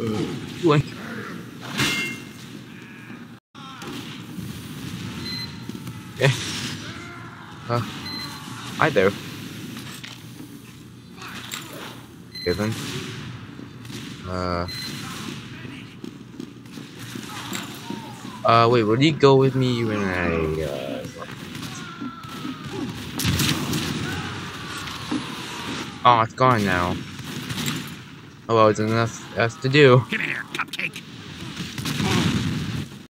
doing? Yeah. Uh, hi there. Okay. Uh. Uh, wait, will you go with me when I, uh... Oh, it's gone now. Oh, it's enough us to do. Come here, Cupcake.